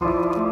you.